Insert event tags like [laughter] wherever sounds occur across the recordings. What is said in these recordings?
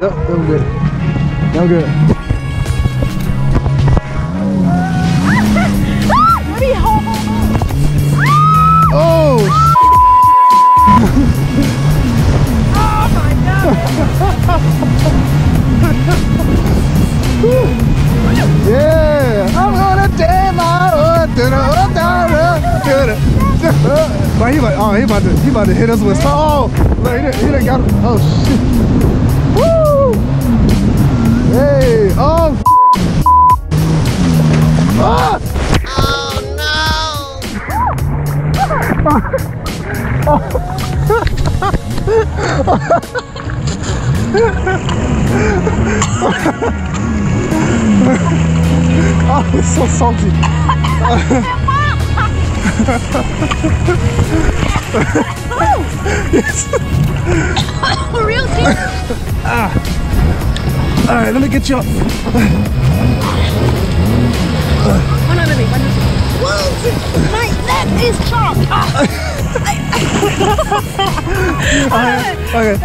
Yep, I'm good. I'm good. Oh, Oh my god. yeah. I'm gonna take my own to the the But he about, oh, he about to, he about to hit us [laughs] with. Oh, look, he done, he done got, oh shit. Woo! Oh, it's so salty. For real, too. All right, let me get you up. My leg is chopped. Ah. [laughs] Okay.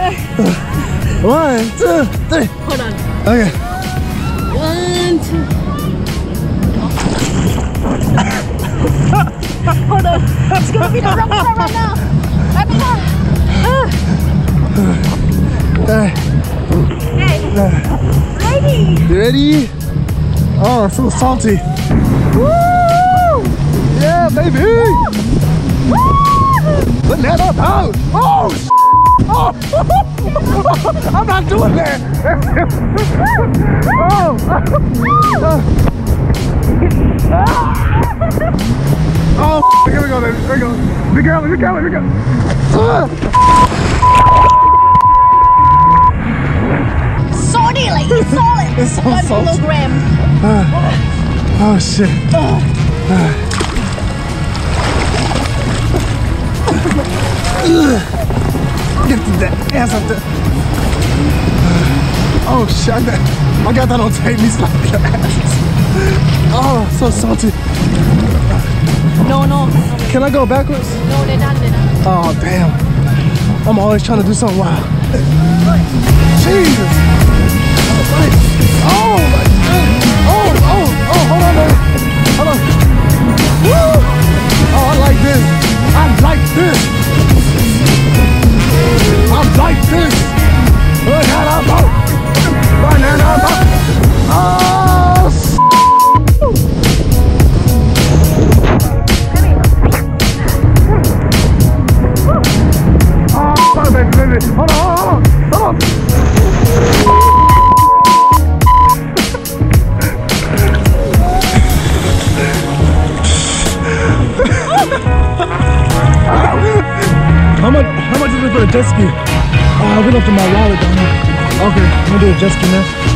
One, two, three. Hold on. Okay. One, two. Hold on. It's gonna be the rough part right now. Right before. Ah. All right. Hey. Ready. You ready? Oh, so salty. Woo! Yeah, baby! Put that up out! Oh! Oh! [laughs] I'm not doing that! [laughs] oh! [laughs] oh! Here we go, baby. Here we go. Be careful, be careful, be careful. Ah! Salty, like it's solid. It's so One kilogram. Oh, shit. Get that ass up there. Oh shit, I got, that on tape. Me slap your ass. Oh, so salty. No, no. Can I go backwards? No, they're not, they're not. Oh damn. I'm always trying to do something wild. Jesus. Hold on, hold on. How much? How much is it for a jet ski? Oh, I went up to my wallet down here. Okay, I'm gonna do a jet ski now.